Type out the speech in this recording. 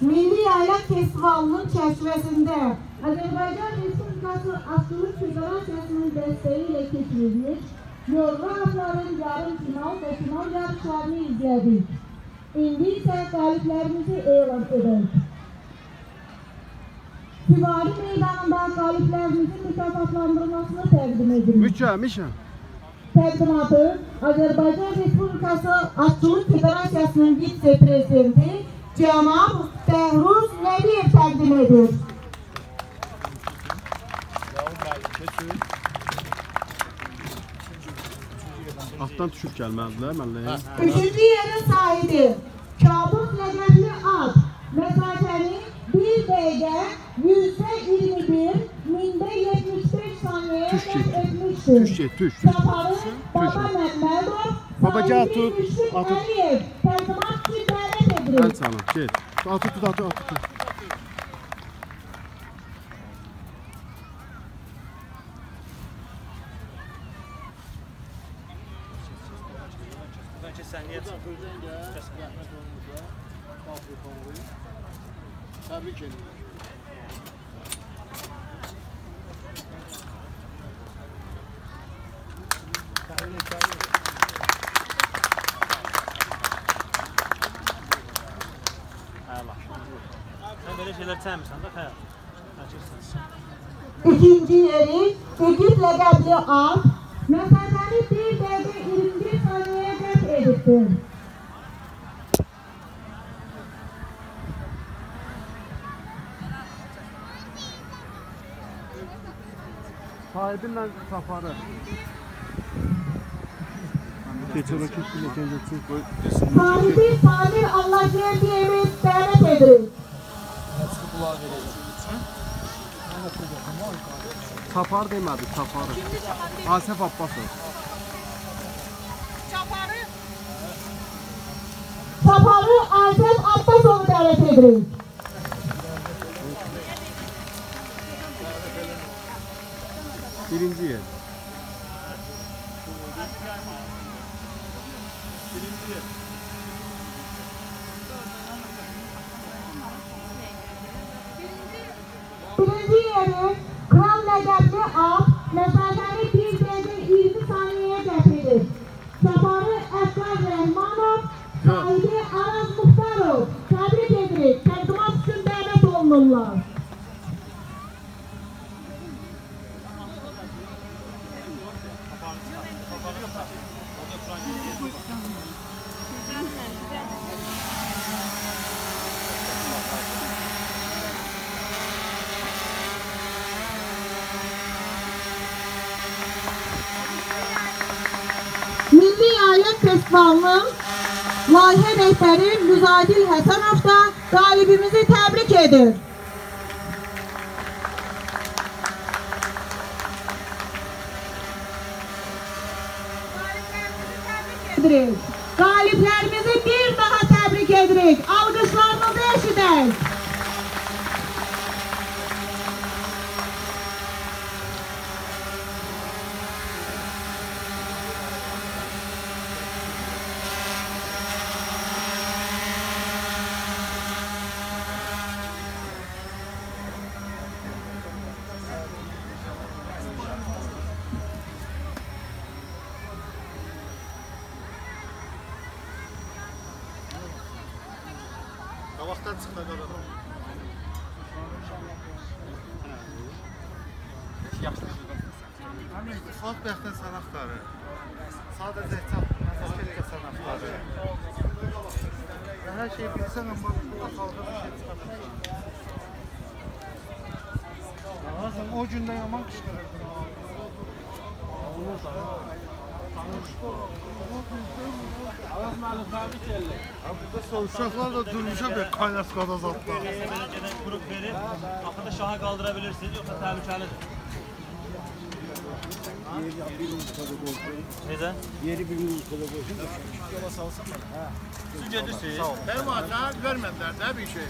Milli Yaylaq Festivalının çərçivəsində Azərbaycan Respublikası Aşçılıq Federasiyasının dəstəyi ilə keçirilmiş Yorğu Atların yarım final və final yarışlarını izlədik. İndi isə qaliblərimizi elan edək. Süvari meydanında qaliblərimizin mükafatlandırılmasını təqdim edirik. Mükemmel. Təqdimatı Azərbaycan Respublikası Aşçılıq Federasiyasının vitse-prezidenti cənab Bəhruz Nəbiyev təqdim edir. Alttan düşüp gelmezler məlləyə. Üçüncü yerin sahibi Kabus ləqəbli at məsafəni 1 dəqiqə 121 mində 75 Əliyev təqdimat üçün dəvət Gel edirik. sana. Gel. Atı tut atı atı tut. Bence sen niye Təbrik edirəm. Sen böyle şeyler sevmirsən də xəyal. Açırsan. İkinci yeri Egip ləqəbli at məsafəni 1 dəqiqə 21 saniyəyə qət edibdir. Sahibinle safarı. Geçer o kesin ikinci çık. Sahibi Sabir Allahverdiyevi dəvət edirik. Safar demedi safarı. Asef Abbasov. Safarı Ayşət Abbasovu dəvət edirik. Birinci yer. Birinci yeri Kral ləqəbli at məsafəni 1 dəqiqə 20 saniyəyə qət edir. Safarı Əsrar Rəhmanov, sahibi Araz Muxtarov. Təbrik edirik. Təqdimat üçün dəvət olunurlar. Yaylaq Festivalının layihə rəhbəri Müzadil Həsənov da qalibimizi təbrik edir. Qaliblərimizi bir daha təbrik edirik. Alqışlarınızı eşidək. Qabaqdan çıx da qaradan. Həmin xalq bəxtən sən axtarır. Sadəcə çap, məzəskəlikə sən axtarır. Və hər şeyi bilsən, amma burada xalqa bir şey çıxarmır. Ağasın, o gündə yaman qışqırırdın. Burada son uşaqlar da durmuşa bir kaynaşqada zatlar. Önceden kurup verip akıda şaha kaldırabilirsiniz yoksa tehlikelidir. Neden? Yeri bir ülkede koysun. Siz gedirsiniz. Benim adına vermədilər də bir şey.